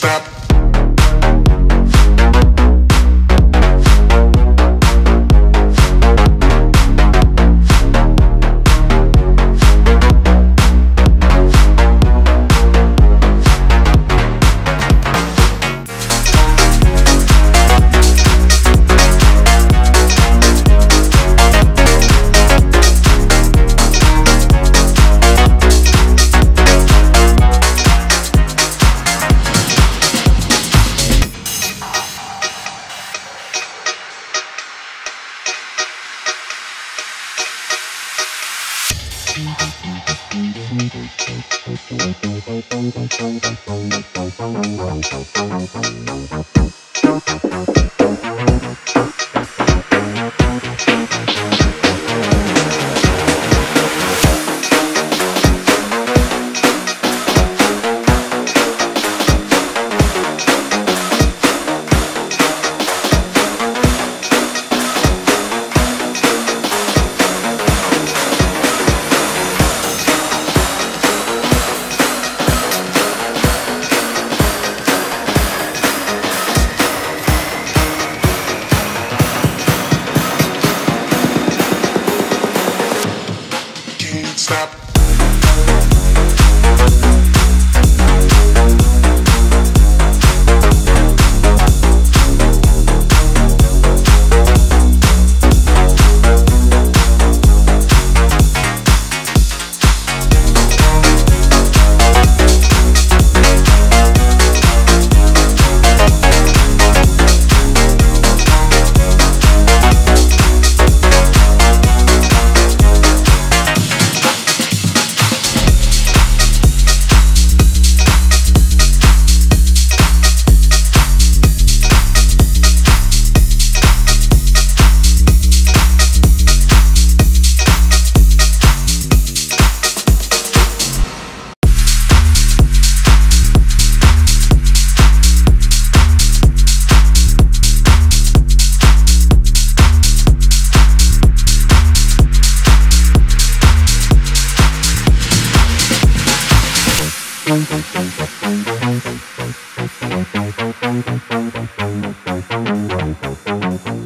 stop. Thank you. stop. Thank you.